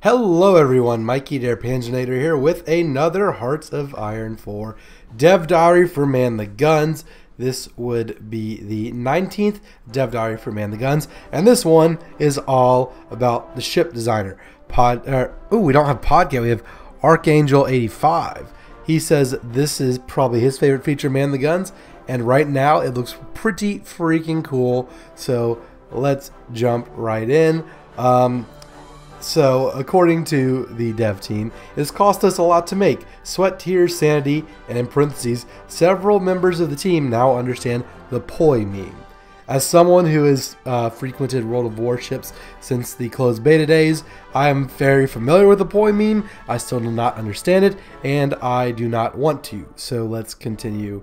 Hello everyone, Mikey der Panzernator here with another Hearts of Iron 4 Dev Diary for Man the Guns. This would be the 19th Dev Diary for Man the Guns, and this one is all about the ship designer. Pod, uh, oh, we don't have podcast, we have Archangel85. He says this is probably his favorite feature, Man the Guns, and right now it looks pretty freaking cool. So let's jump right in. Um, so, according to the dev team, it's cost us a lot to make. Sweat, tears, sanity, and in parentheses, several members of the team now understand the poi meme. As someone who has uh, frequented World of Warships since the closed beta days, I am very familiar with the poi meme. I still do not understand it, and I do not want to. So let's continue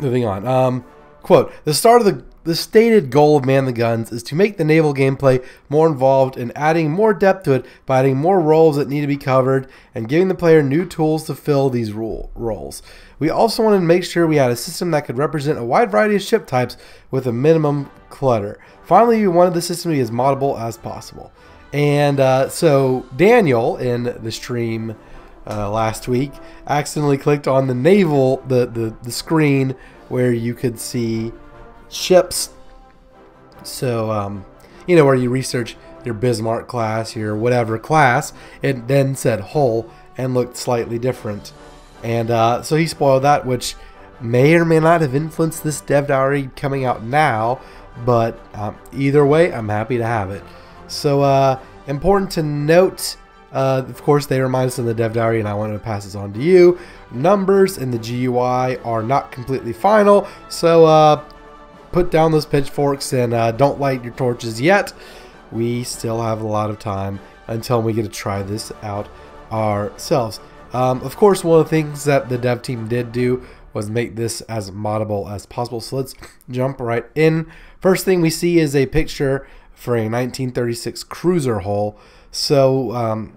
moving on. Um, quote: The start of the the stated goal of Man the Guns is to make the naval gameplay more involved and adding more depth to it by adding more roles that need to be covered and giving the player new tools to fill these role, roles. We also wanted to make sure we had a system that could represent a wide variety of ship types with a minimum clutter. Finally, we wanted the system to be as moddable as possible. And uh, so Daniel in the stream uh, last week accidentally clicked on the naval the, the, the screen where you could see ships. So, um, you know, where you research your Bismarck class, your whatever class, it then said hull and looked slightly different. And uh, so he spoiled that, which may or may not have influenced this dev diary coming out now, but um, either way, I'm happy to have it. So, uh, important to note. Uh, of course, they remind us in the dev diary, and I wanted to pass this on to you. Numbers in the GUI are not completely final, so uh, put down those pitchforks and uh, don't light your torches yet. We still have a lot of time until we get to try this out ourselves. Um, of course, one of the things that the dev team did do was make this as moddable as possible. So let's jump right in. First thing we see is a picture for a 1936 cruiser hull. So um,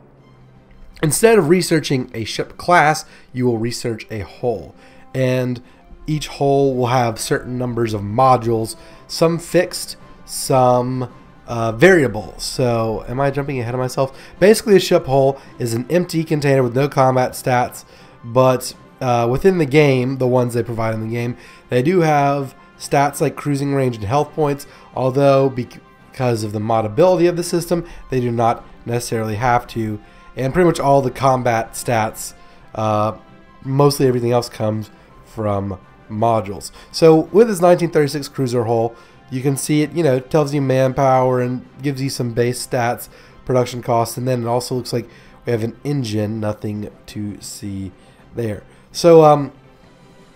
instead of researching a ship class, you will research a hull. And each hull will have certain numbers of modules, some fixed, some uh, variable. So, am I jumping ahead of myself? Basically, a ship hull is an empty container with no combat stats, but uh, within the game, the ones they provide in the game, they do have stats like cruising range and health points, although because of the modability of the system, they do not necessarily have to. And pretty much all the combat stats, uh, mostly everything else comes from modules. So with this 1936 cruiser hull, you can see it, you know, tells you manpower and gives you some base stats, production costs, and then it also looks like we have an engine, nothing to see there. So, um,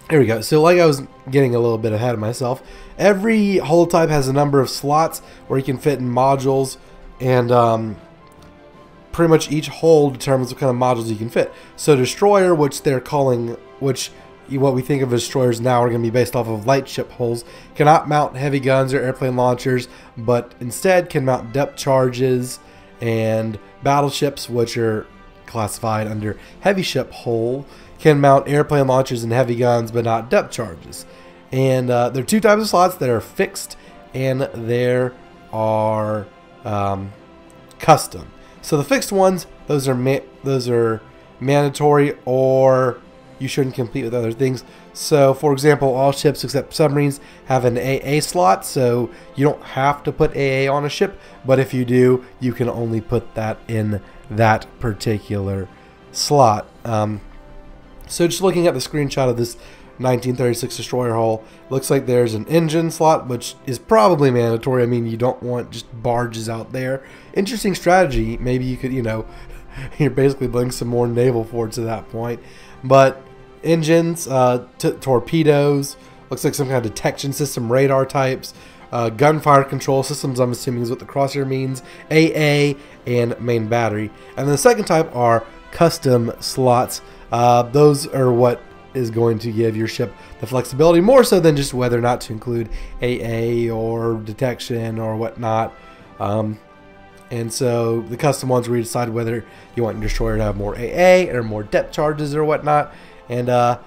here we go. So like I was getting a little bit ahead of myself, every hull type has a number of slots where you can fit in modules, and um, pretty much each hull determines what kind of modules you can fit. So destroyer, which they're calling, which what we think of destroyers now are going to be based off of light ship hulls. Cannot mount heavy guns or airplane launchers, but instead can mount depth charges and battleships, which are classified under heavy ship hull, can mount airplane launchers and heavy guns, but not depth charges. And uh, there are two types of slots that are fixed, and there are um, custom. So the fixed ones, those are those are mandatory or you shouldn't compete with other things. So, for example, all ships except submarines have an AA slot, so you don't have to put AA on a ship, but if you do, you can only put that in that particular slot. Um, so, just looking at the screenshot of this 1936 destroyer hull, looks like there's an engine slot, which is probably mandatory. I mean, you don't want just barges out there. Interesting strategy. Maybe you could, you know, you're basically building some more naval forts at that point. But engines, uh, torpedoes, looks like some kind of detection system, radar types, uh, gunfire control systems, I'm assuming is what the crosshair means, AA, and main battery. And then the second type are custom slots. Uh, those are what is going to give your ship the flexibility more so than just whether or not to include AA or detection or whatnot. Um, and so the custom ones where you decide whether you want your destroyer to have more AA or more depth charges or whatnot. And uh,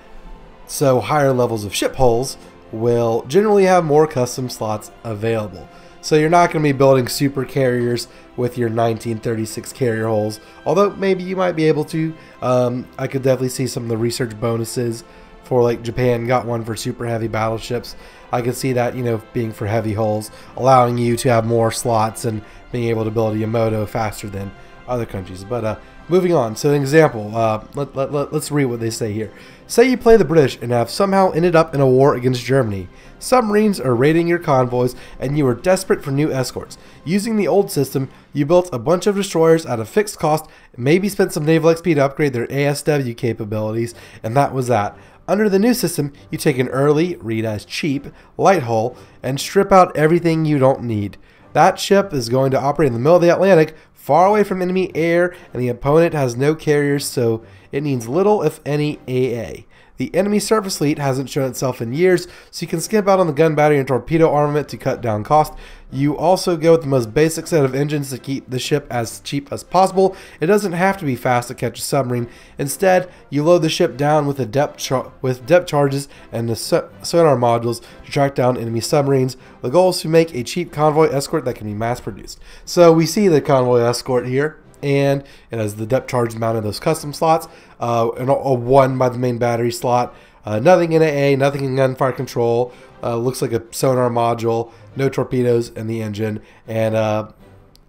so higher levels of ship hulls will generally have more custom slots available. So you're not going to be building super carriers with your 1936 carrier hulls, Although maybe you might be able to. Um, I could definitely see some of the research bonuses for like Japan got one for super heavy battleships. I could see that, you know, being for heavy hulls, allowing you to have more slots and being able to build a Yamato faster than other countries. But uh, moving on, so an example, uh, let, let, let, let's read what they say here. Say you play the British and have somehow ended up in a war against Germany. Submarines are raiding your convoys, and you are desperate for new escorts. Using the old system, you built a bunch of destroyers at a fixed cost, maybe spent some naval XP to upgrade their ASW capabilities, and that was that. Under the new system, you take an early, read as cheap, light hull and strip out everything you don't need. That ship is going to operate in the middle of the Atlantic, far away from enemy air, and the opponent has no carriers, so it needs little, if any, AA. The enemy surface fleet hasn't shown itself in years, so you can skimp out on the gun battery and torpedo armament to cut down cost. You also go with the most basic set of engines to keep the ship as cheap as possible. It doesn't have to be fast to catch a submarine. Instead, you load the ship down with, depth with depth charges and the so sonar modules to track down enemy submarines. The goal is to make a cheap convoy escort that can be mass produced. So we see the convoy escort here and it has the depth charge mounted in those custom slots, uh, and a, one by the main battery slot. Uh, nothing in AA, nothing in gunfire control. Uh, looks like a sonar module, no torpedoes in the engine, and uh,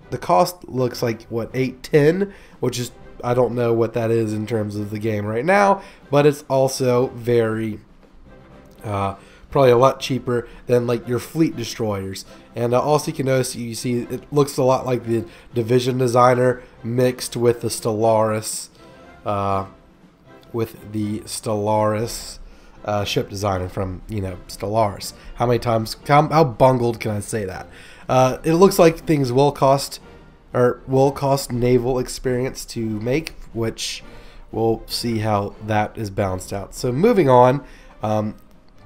the cost looks like what 810, which is I don't know what that is in terms of the game right now, but it's also very uh, probably a lot cheaper than like your fleet destroyers. And uh, also you can notice you see it looks a lot like the Division Designer mixed with the Stellaris, uh, with the Stellaris uh, ship designer from you know Stellaris. How many times? How, how bungled can I say that? Uh, it looks like things will cost or will cost naval experience to make, which we'll see how that is balanced out. So moving on. Um,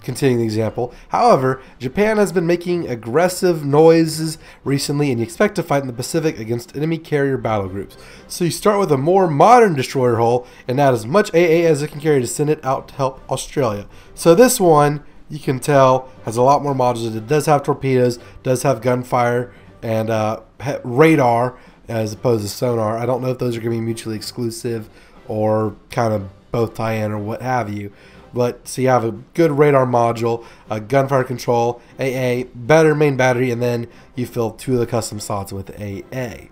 Continuing the example. However, Japan has been making aggressive noises recently and you expect to fight in the Pacific against enemy carrier battle groups. So you start with a more modern destroyer hull and add as much AA as it can carry to send it out to help Australia. So this one, you can tell, has a lot more modules. It does have torpedoes, does have gunfire, and uh, radar as opposed to sonar. I don't know if those are going to be mutually exclusive or kind of both tie in or what have you. But so you have a good radar module, a gunfire control, AA, better main battery, and then you fill two of the custom slots with AA.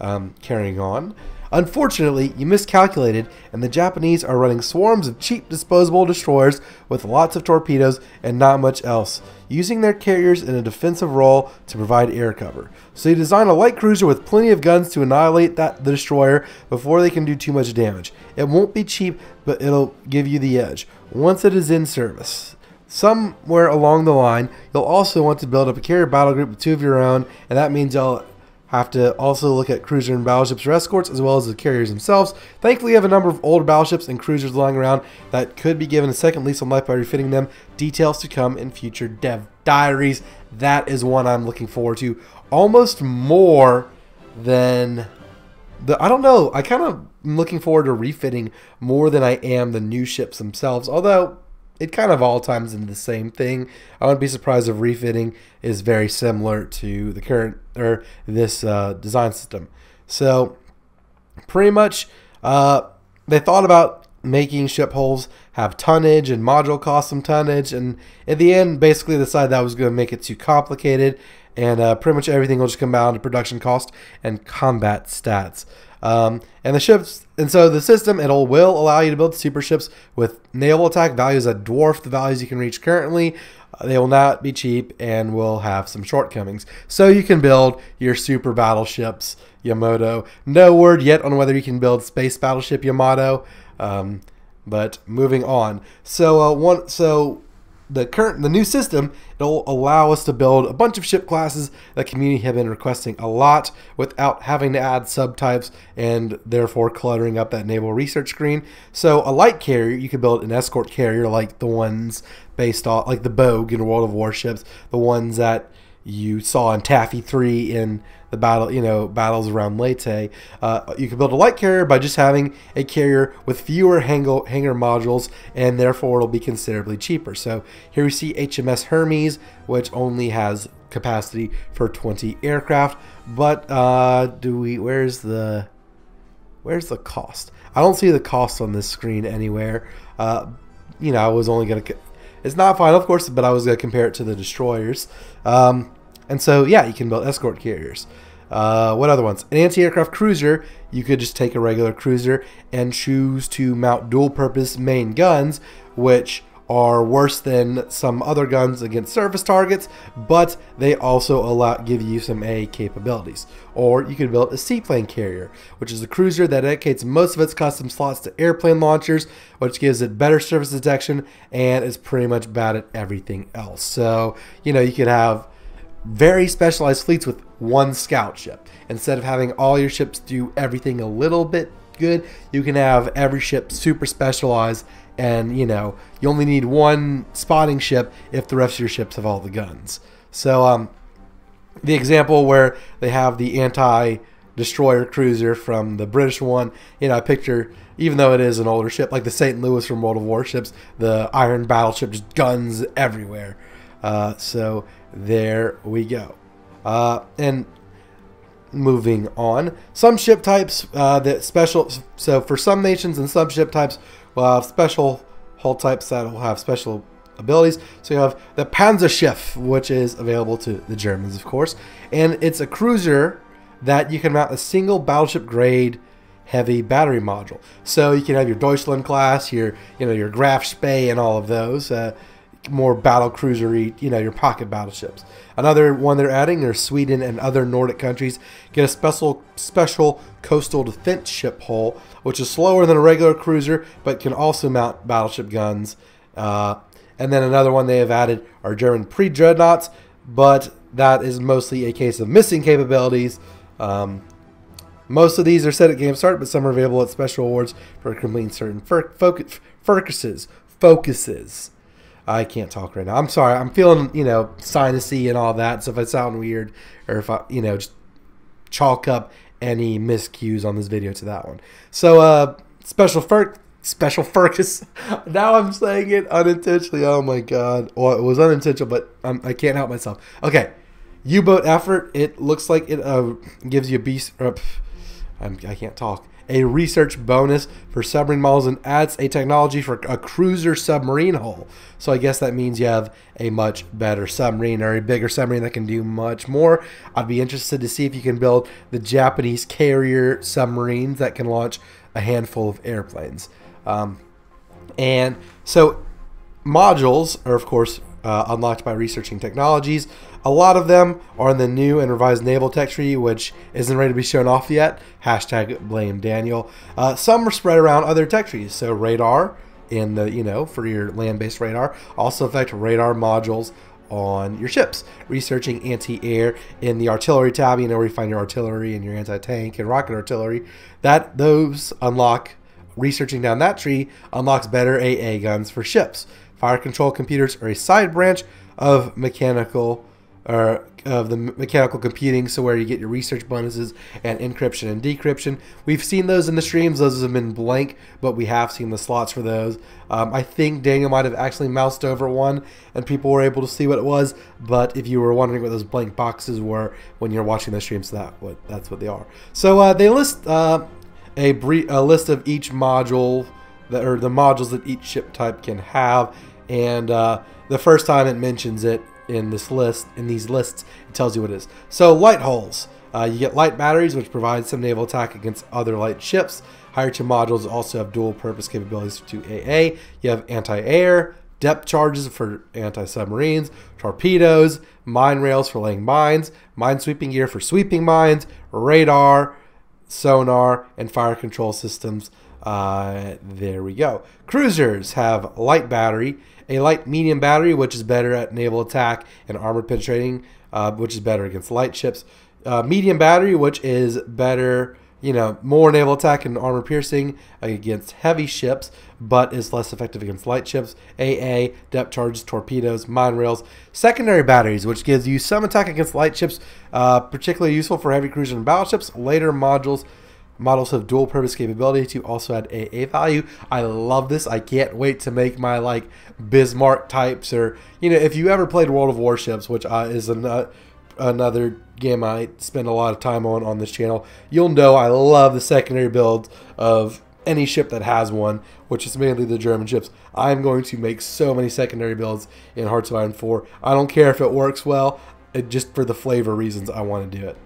Um, carrying on. Unfortunately, you miscalculated, and the Japanese are running swarms of cheap disposable destroyers with lots of torpedoes and not much else, using their carriers in a defensive role to provide air cover. So you design a light cruiser with plenty of guns to annihilate that the destroyer before they can do too much damage. It won't be cheap, but it'll give you the edge once it is in service. Somewhere along the line, you'll also want to build up a carrier battle group with two of your own, and that means you'll have to also look at cruiser and battleships or escorts as well as the carriers themselves. Thankfully, you have a number of older battleships and cruisers lying around that could be given a second lease on life by refitting them. Details to come in future dev diaries. That is one I'm looking forward to almost more than the I don't know. I kind of am looking forward to refitting more than I am the new ships themselves. Although it kind of all times into the same thing. I wouldn't be surprised if refitting is very similar to the current or this uh, design system. So pretty much, uh, they thought about making ship hulls have tonnage and module cost some tonnage, and at the end, basically decided that was going to make it too complicated, and uh, pretty much everything will just come down to production cost and combat stats. Um, and the ships, and so the system, it'll will allow you to build super ships with naval attack values that dwarf the values you can reach currently. Uh, they will not be cheap and will have some shortcomings. So you can build your super battleships, Yamato. No word yet on whether you can build space battleship Yamato. Um, but moving on. So uh, one, so the current the new system it'll allow us to build a bunch of ship classes. That community have been requesting a lot without having to add subtypes and therefore cluttering up that naval research screen. So a light carrier you could build an escort carrier like the ones based off like the Bogue in world of warships the ones that you saw in taffy 3 in the battle, you know, battles around Leyte. Uh, you can build a light carrier by just having a carrier with fewer hangar, hangar modules, and therefore it'll be considerably cheaper. So here we see HMS Hermes, which only has capacity for 20 aircraft. But uh, do we? Where's the where's the cost? I don't see the cost on this screen anywhere. Uh, you know, I was only gonna. It's not final, of course, but I was gonna compare it to the destroyers. Um, and so, yeah, you can build escort carriers. Uh, what other ones? An anti-aircraft cruiser. You could just take a regular cruiser and choose to mount dual-purpose main guns, which are worse than some other guns against surface targets, but they also allow give you some A capabilities. Or you can build a seaplane carrier, which is a cruiser that dedicates most of its custom slots to airplane launchers, which gives it better surface detection and is pretty much bad at everything else. So, you know, you could have very specialized fleets with one scout ship. Instead of having all your ships do everything a little bit good, you can have every ship super specialized and you know you only need one spotting ship if the rest of your ships have all the guns. So um, the example where they have the anti destroyer cruiser from the British one, you know, I picture even though it is an older ship like the St. Louis from World of Warships, the Iron Battleship, just guns everywhere. Uh, so there we go. Uh, and moving on, some ship types uh, that special. So for some nations and some ship types, will have special hull types that will have special abilities. So you have the Panzerschiff, which is available to the Germans, of course, and it's a cruiser that you can mount a single battleship grade heavy battery module. So you can have your Deutschland class, your you know your Graf Spee, and all of those. Uh, more battle cruisery, you know, your pocket battleships. Another one they're adding are Sweden and other Nordic countries get a special special coastal defense ship hull, which is slower than a regular cruiser, but can also mount battleship guns. Uh, and then another one they have added are German pre-dreadnoughts, but that is mostly a case of missing capabilities. Um, most of these are set at game start, but some are available at special awards for completing certain focus, focuses. Focuses. I can't talk right now. I'm sorry. I'm feeling, you know, sinusy and all that. So if I sound weird or if I, you know, just chalk up any miscues on this video to that one. So, uh, special Ferk, special Fergus. now I'm saying it unintentionally. Oh my God. Well, it was unintentional, but I can not help myself. Okay. U-boat effort. It looks like it uh, gives you a beast. Uh, I can't talk a research bonus for submarine models and adds a technology for a cruiser submarine hull. So I guess that means you have a much better submarine or a bigger submarine that can do much more. I'd be interested to see if you can build the Japanese carrier submarines that can launch a handful of airplanes. Um, and so modules are, of course, uh, unlocked by researching technologies. A lot of them are in the new and revised naval tech tree, which isn't ready to be shown off yet. Hashtag blame Daniel. Uh, some are spread around other tech trees. So radar in the you know for your land-based radar also affect radar modules on your ships. Researching anti-air in the artillery tab, you know where you find your artillery and your anti-tank and rocket artillery. That those unlock. Researching down that tree unlocks better AA guns for ships. Fire control computers are a side branch of mechanical or of the mechanical computing, so where you get your research bonuses and encryption and decryption. We've seen those in the streams; those have been blank, but we have seen the slots for those. Um, I think Daniel might have actually moused over one, and people were able to see what it was. But if you were wondering what those blank boxes were when you're watching the streams, that what that's what they are. So uh, they list uh, a, brief, a list of each module that or the modules that each ship type can have and uh, the first time it mentions it in this list, in these lists, it tells you what it is. So light hulls. Uh, you get light batteries, which provide some naval attack against other light ships. Higher tier modules also have dual purpose capabilities to AA. You have anti-air, depth charges for anti-submarines, torpedoes, mine rails for laying mines, mine sweeping gear for sweeping mines, radar, sonar, and fire control systems. Uh, there we go. Cruisers have light battery a light medium battery, which is better at naval attack and armor penetrating, uh, which is better against light ships. Uh, medium battery, which is better, you know, more naval attack and armor piercing against heavy ships, but is less effective against light ships. AA, depth charges, torpedoes, mine rails. Secondary batteries, which gives you some attack against light ships, uh, particularly useful for heavy cruisers and battleships. Later modules Models have dual purpose capability to also add AA value. I love this. I can't wait to make my like Bismarck types or you know if you ever played World of Warships, which uh, is an, uh, another game I spend a lot of time on on this channel, you'll know I love the secondary builds of any ship that has one, which is mainly the German ships. I'm going to make so many secondary builds in Hearts of Iron 4. I don't care if it works well, it, just for the flavor reasons I want to do it.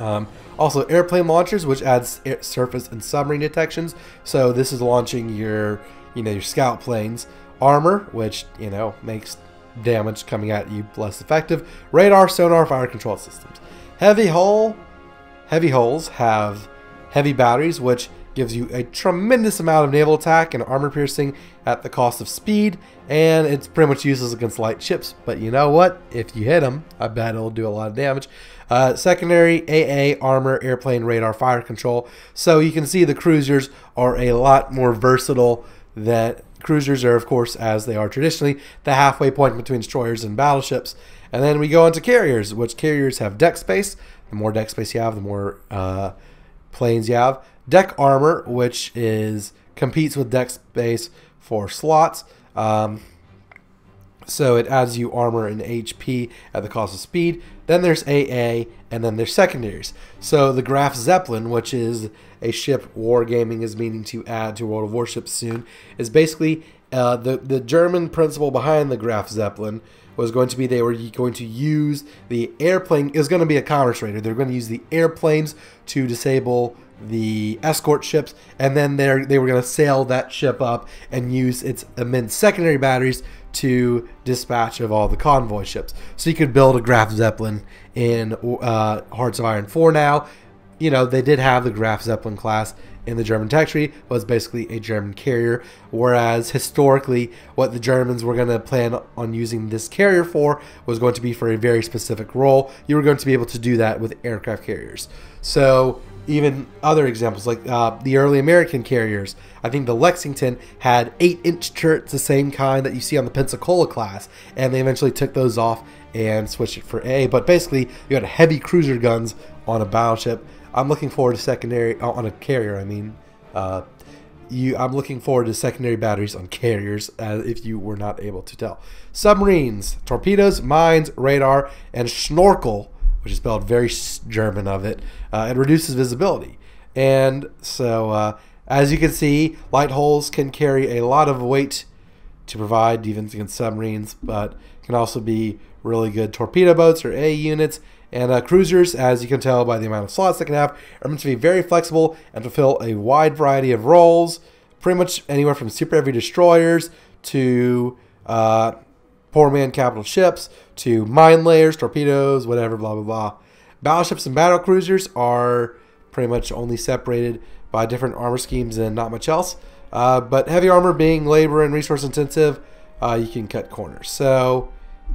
Um, also, airplane launchers, which adds surface and submarine detections. So this is launching your, you know, your scout planes. Armor, which you know makes damage coming at you less effective. Radar, sonar, fire control systems. Heavy hull, heavy hulls have heavy batteries, which gives you a tremendous amount of naval attack and armor piercing at the cost of speed, and it's pretty much useless against light ships. But you know what? If you hit them, I bet it'll do a lot of damage. Uh, secondary AA armor, airplane radar, fire control. So you can see the cruisers are a lot more versatile than cruisers are, of course, as they are traditionally, the halfway point between destroyers and battleships. And then we go into carriers, which carriers have deck space. The more deck space you have, the more uh, planes you have. Deck armor, which is competes with deck space for slots. Um, so it adds you armor and HP at the cost of speed. Then there's AA, and then there's secondaries. So the Graf Zeppelin, which is a ship Wargaming is meaning to add to World of Warships soon, is basically uh, the the German principle behind the Graf Zeppelin was going to be they were going to use the airplane. It was going to be a commerce raider. They're going to use the airplanes to disable the escort ships, and then they they were going to sail that ship up and use its immense secondary batteries to dispatch of all the convoy ships. So you could build a Graf Zeppelin in uh, Hearts of Iron 4 now. You know, they did have the Graf Zeppelin class in the German tech tree, was basically a German carrier, whereas historically, what the Germans were going to plan on using this carrier for was going to be for a very specific role. You were going to be able to do that with aircraft carriers. So even other examples like uh, the early American carriers. I think the Lexington had eight inch turrets, the same kind that you see on the Pensacola class, and they eventually took those off and switched it for A. But basically, you had heavy cruiser guns on a battleship. I'm looking forward to secondary uh, on a carrier. I mean, uh, you. I'm looking forward to secondary batteries on carriers. Uh, if you were not able to tell, submarines, torpedoes, mines, radar, and snorkel which is spelled very German of it. Uh, it reduces visibility. And so, uh, as you can see, light hulls can carry a lot of weight to provide defense against submarines, but can also be really good torpedo boats or A units. And uh, cruisers, as you can tell by the amount of slots they can have, are meant to be very flexible and fulfill a wide variety of roles, pretty much anywhere from super heavy destroyers to uh, poor man capital ships to mine layers, torpedoes, whatever, blah, blah, blah. Battleships and battle cruisers are pretty much only separated by different armor schemes and not much else. Uh, but heavy armor being labor and resource intensive, uh, you can cut corners. So,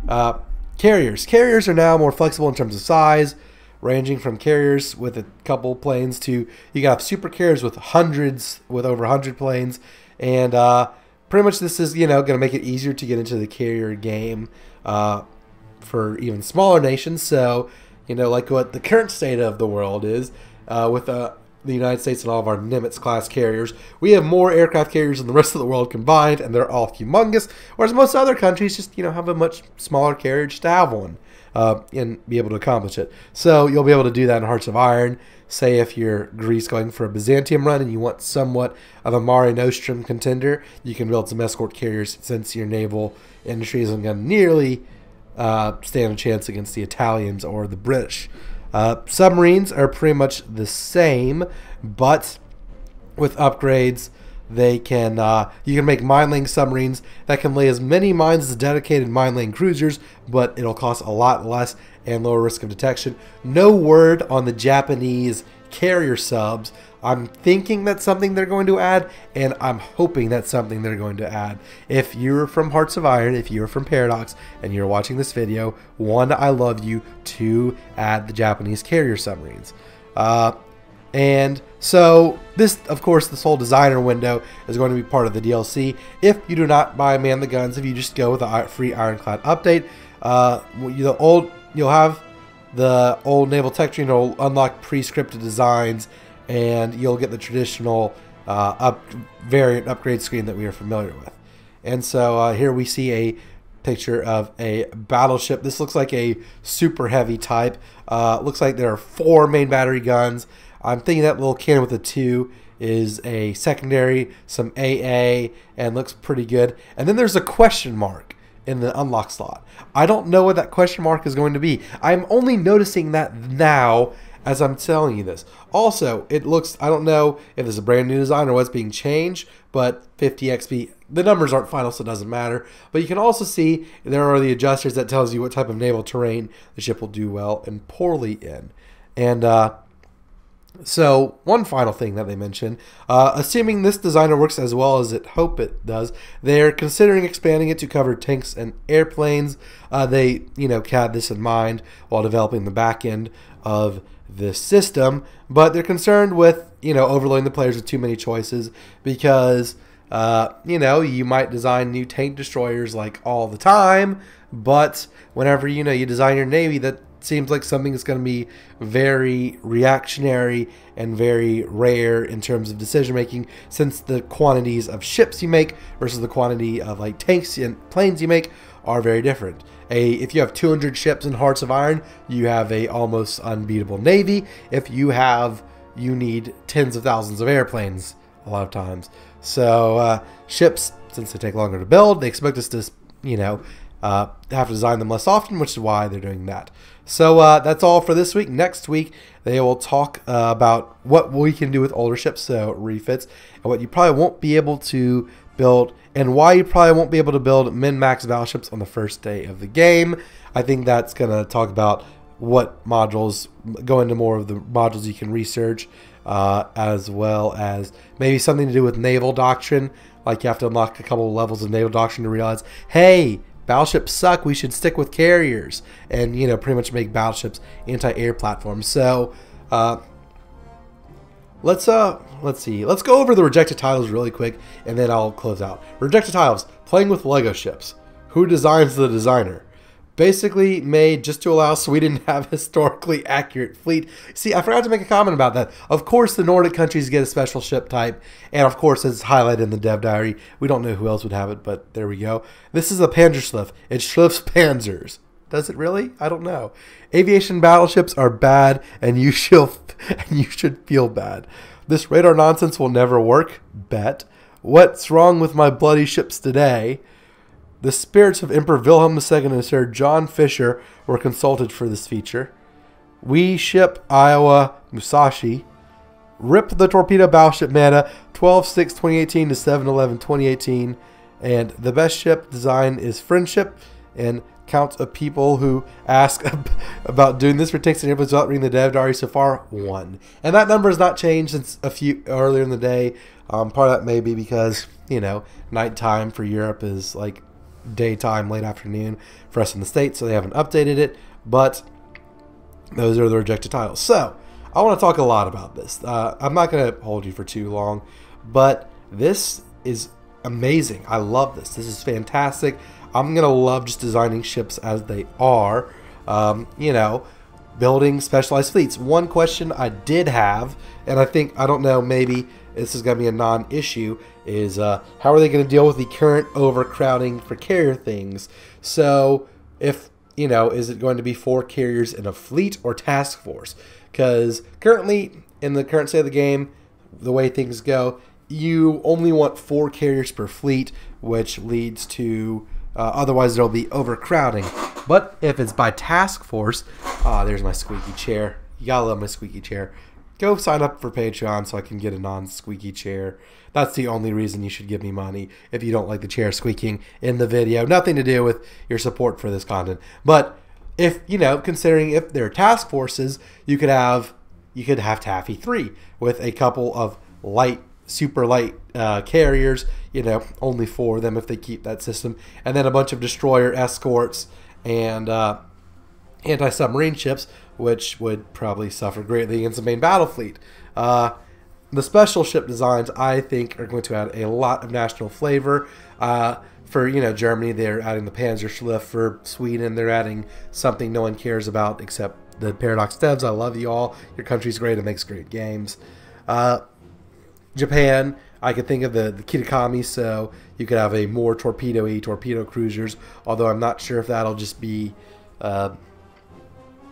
uh, carriers. Carriers are now more flexible in terms of size, ranging from carriers with a couple planes to you got super carriers with hundreds, with over 100 planes. And uh, pretty much this is you know going to make it easier to get into the carrier game uh, for even smaller nations. So you know like what the current state of the world is uh, with uh, the United States and all of our Nimitz class carriers, we have more aircraft carriers than the rest of the world combined, and they're all humongous. Whereas most other countries just you know have a much smaller carriage to have one. Uh, and be able to accomplish it. So you'll be able to do that in Hearts of Iron say if you're Greece going for a Byzantium run and you want somewhat of a Mare Nostrum contender, you can build some escort carriers since your naval industry isn't going to nearly uh, stand a chance against the Italians or the British. Uh, submarines are pretty much the same, but with upgrades, they can uh, you can make mine laying submarines that can lay as many mines as dedicated mine laying cruisers, but it'll cost a lot less and lower risk of detection. No word on the Japanese carrier subs. I'm thinking that's something they're going to add, and I'm hoping that's something they're going to add. If you're from Hearts of Iron, if you're from Paradox, and you're watching this video, one, I love you. Two, add the Japanese carrier submarines. Uh, and so this, of course, this whole designer window is going to be part of the DLC. If you do not buy Man the Guns, if you just go with the free Ironclad update, uh, the old you'll have the old naval tech tree and it'll unlock pre-scripted designs and you'll get the traditional uh, up variant upgrade screen that we are familiar with. And so uh, here we see a picture of a battleship. This looks like a super heavy type. Uh, looks like there are four main battery guns. I'm thinking that little cannon with the two is a secondary, some AA, and looks pretty good. And then there's a question mark in the unlock slot. I don't know what that question mark is going to be. I'm only noticing that now as I'm telling you this. Also, it looks, I don't know if it's a brand new design or what's being changed, but 50 XP, the numbers aren't final, so it doesn't matter. But you can also see there are the adjusters that tells you what type of naval terrain the ship will do well and poorly in. And uh, so, one final thing that they mentioned, uh, assuming this designer works as well as it hope it does, they're considering expanding it to cover tanks and airplanes. Uh, they, you know, had this in mind while developing the back end of this system, but they're concerned with, you know, overloading the players with too many choices because, uh, you know, you might design new tank destroyers like all the time, but whenever, you know, you design your Navy, that seems like something that's going to be very reactionary and very rare in terms of decision making since the quantities of ships you make versus the quantity of like tanks and planes you make are very different. A if you have 200 ships in hearts of iron you have a almost unbeatable navy. If you have you need tens of thousands of airplanes a lot of times. So uh, ships since they take longer to build they expect us to you know uh, have to design them less often which is why they're doing that so uh, that's all for this week. Next week, they will talk uh, about what we can do with older ships, so refits, and what you probably won't be able to build, and why you probably won't be able to build min-max battleships on the first day of the game. I think that's going to talk about what modules, go into more of the modules you can research, uh, as well as maybe something to do with naval doctrine. Like you have to unlock a couple of levels of naval doctrine to realize, hey, battleships suck. We should stick with carriers, and you know, pretty much make battleships anti-air platforms. So, uh, let's uh, let's see. Let's go over the rejected titles really quick, and then I'll close out. Rejected titles: playing with Lego ships. Who designs the designer? Basically made just to allow Sweden to have historically accurate fleet. See, I forgot to make a comment about that. Of course, the Nordic countries get a special ship type, and of course, it's highlighted in the dev diary. We don't know who else would have it, but there we go. This is a Panzerschliff. It schliffs panzers. Does it really? I don't know. Aviation battleships are bad, and you should and you should feel bad. This radar nonsense will never work. Bet. What's wrong with my bloody ships today? The spirits of Emperor Wilhelm II and Sir John Fisher were consulted for this feature. We ship Iowa Musashi. Rip the torpedo battleship mana 12 6 2018 to 7 11 2018. And the best ship design is Friendship. And count of people who ask about doing this for tanks and airplanes without reading the dev diary so far one. And that number has not changed since a few earlier in the day. Um, part of that may be because, you know, nighttime for Europe is like daytime, late afternoon for us in the States, so they haven't updated it, but those are the rejected titles. So, I want to talk a lot about this. Uh, I'm not going to hold you for too long, but this is amazing. I love this. This is fantastic. I'm going to love just designing ships as they are. Um, you know, building specialized fleets. One question I did have, and I think, I don't know, maybe this is going to be a non issue, is uh, how are they going to deal with the current overcrowding for carrier things? So, if you know, is it going to be four carriers in a fleet or task force? Because currently, in the current state of the game, the way things go, you only want four carriers per fleet, which leads to uh, otherwise there'll be overcrowding. But if it's by task force, ah, there's my squeaky chair. You gotta love my squeaky chair go sign up for Patreon so I can get a non squeaky chair. That's the only reason you should give me money if you don't like the chair squeaking in the video. Nothing to do with your support for this content. But if, you know, considering if they're task forces, you could have you could have Taffy 3 with a couple of light super light uh, carriers, you know, only four of them if they keep that system, and then a bunch of destroyer escorts and uh, anti submarine ships which would probably suffer greatly against the main battle fleet. Uh, the special ship designs, I think, are going to add a lot of national flavor. Uh, for you know Germany, they're adding the Panzerschliff. For Sweden, they're adding something no one cares about except the Paradox devs. I love you all. Your country's great. It makes great games. Uh, Japan, I could think of the, the Kitakami, so you could have a more torpedo-y torpedo cruisers, although I'm not sure if that'll just be, uh,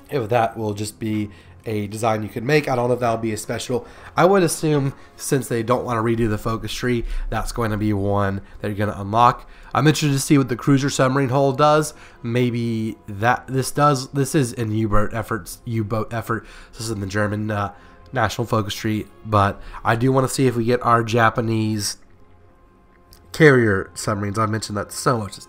if that will just be a design you could make. I don't know if that'll be a special. I would assume since they don't want to redo the focus tree, that's going to be one that you're going to unlock. I'm interested to see what the cruiser submarine hull does. Maybe that this does. This is an U-boat effort. U-boat effort. This is in the German uh, national focus tree, but I do want to see if we get our Japanese carrier submarines. I mentioned that so much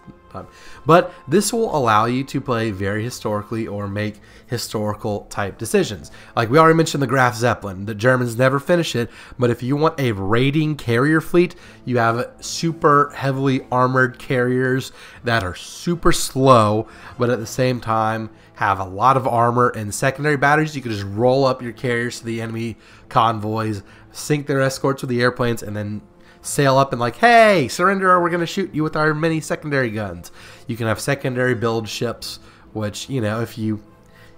time. But this will allow you to play very historically or make historical type decisions. Like we already mentioned the Graf Zeppelin. The Germans never finish it, but if you want a raiding carrier fleet, you have super heavily armored carriers that are super slow, but at the same time have a lot of armor and secondary batteries. You can just roll up your carriers to the enemy convoys, sink their escorts with the airplanes, and then sail up and like, hey, surrender or we're going to shoot you with our many secondary guns. You can have secondary build ships, which, you know, if you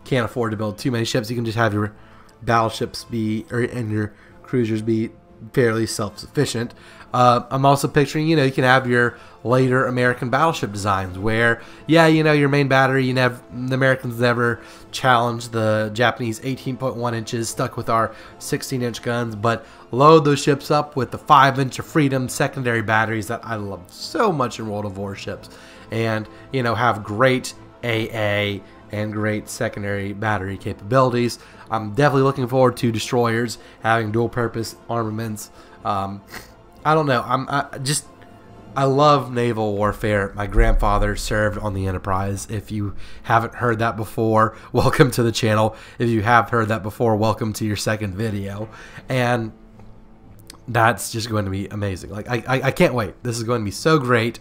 can't afford to build too many ships, you can just have your battleships be, or and your cruisers be fairly self-sufficient. Uh, I'm also picturing, you know, you can have your later American battleship designs where, yeah, you know, your main battery, you never, the Americans never challenged the Japanese 18.1 inches stuck with our 16 inch guns, but load those ships up with the 5 inch of freedom secondary batteries that I love so much in World of Warships and, you know, have great AA and great secondary battery capabilities. I'm definitely looking forward to destroyers having dual purpose armaments. Um, I don't know. I'm I just I love naval warfare. My grandfather served on the Enterprise. If you haven't heard that before, welcome to the channel. If you have heard that before, welcome to your second video. And that's just going to be amazing. Like I, I, I can't wait. This is going to be so great.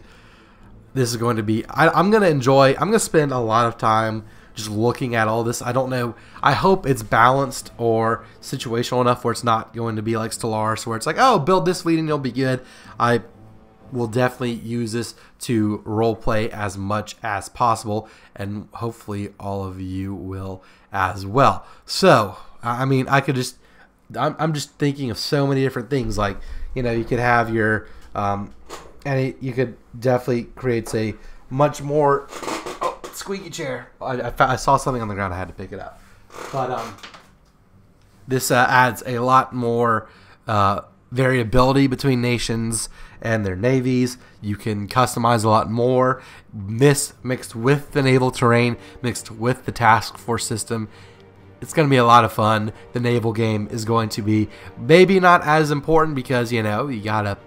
This is going to be. I, I'm going to enjoy. I'm going to spend a lot of time just looking at all this. I don't know. I hope it's balanced or situational enough where it's not going to be like Stellaris, where it's like, oh, build this fleet and you'll be good. I will definitely use this to role play as much as possible, and hopefully all of you will as well. So, I mean, I could just. I'm, I'm just thinking of so many different things. Like, you know, you could have your, um, and it, you could definitely create a much more squeaky chair. I, I, I, saw something on the ground. I had to pick it up. But um, this uh, adds a lot more uh, variability between nations and their navies. You can customize a lot more. This mixed with the naval terrain, mixed with the task force system. It's going to be a lot of fun. The naval game is going to be maybe not as important because, you know, you got to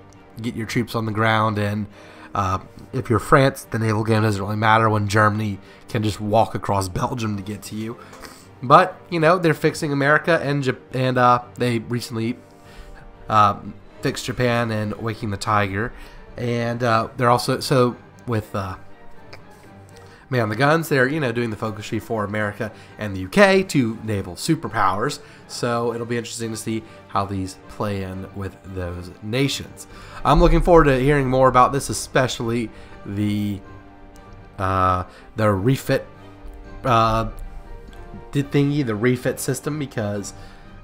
get your troops on the ground and uh, if you're France, the naval game doesn't really matter when Germany can just walk across Belgium to get to you. But you know they're fixing America and and uh, they recently uh, fixed Japan and Waking the Tiger, and uh, they're also so with uh, Man the Guns, they're you know doing the focus tree for America and the UK, two naval superpowers. So it'll be interesting to see how these play in with those nations. I'm looking forward to hearing more about this, especially the uh, the refit uh, thingy, the refit system, because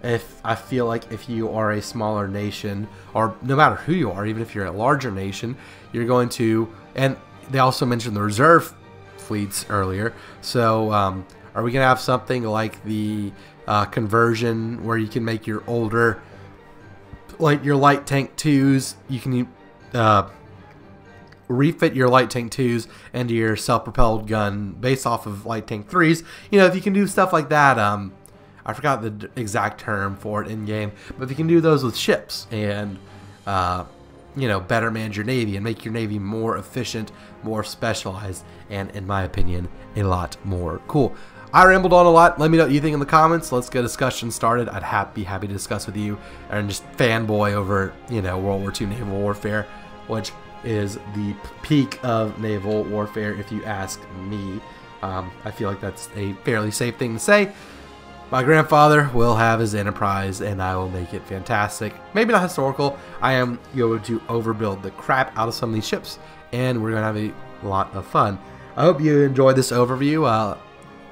if I feel like if you are a smaller nation, or no matter who you are, even if you're a larger nation, you're going to, and they also mentioned the reserve fleets earlier. So, um, are we going to have something like the uh, conversion where you can make your older, like your light tank twos, you can uh, refit your light tank twos into your self-propelled gun based off of light tank threes. You know, if you can do stuff like that, um, I forgot the exact term for it in game, but if you can do those with ships and uh, you know better manage your navy and make your navy more efficient, more specialized, and in my opinion, a lot more cool. I rambled on a lot. Let me know what you think in the comments. Let's get a discussion started. I'd ha be happy to discuss with you and just fanboy over, you know, World War II naval warfare, which is the peak of naval warfare, if you ask me. Um, I feel like that's a fairly safe thing to say. My grandfather will have his enterprise, and I will make it fantastic. Maybe not historical. I am going to overbuild the crap out of some of these ships, and we're going to have a lot of fun. I hope you enjoyed this overview. Uh,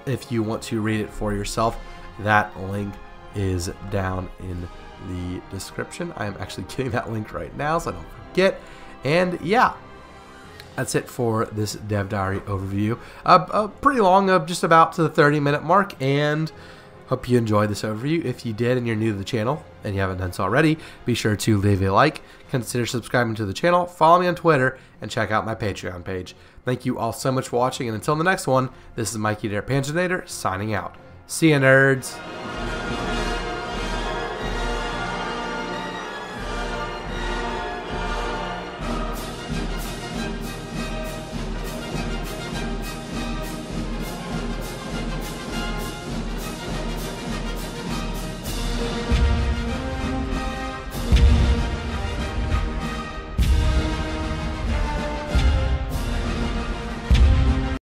if you want to read it for yourself, that link is down in the description. I am actually getting that link right now so I don't forget. And yeah, that's it for this Dev Diary overview. Uh, uh, pretty long, uh, just about to the 30 minute mark, and hope you enjoyed this overview. If you did and you're new to the channel and you haven't done so already, be sure to leave a like, consider subscribing to the channel, follow me on Twitter, and check out my Patreon page. Thank you all so much for watching, and until the next one, this is Mikey der Panzernator signing out. See ya, nerds!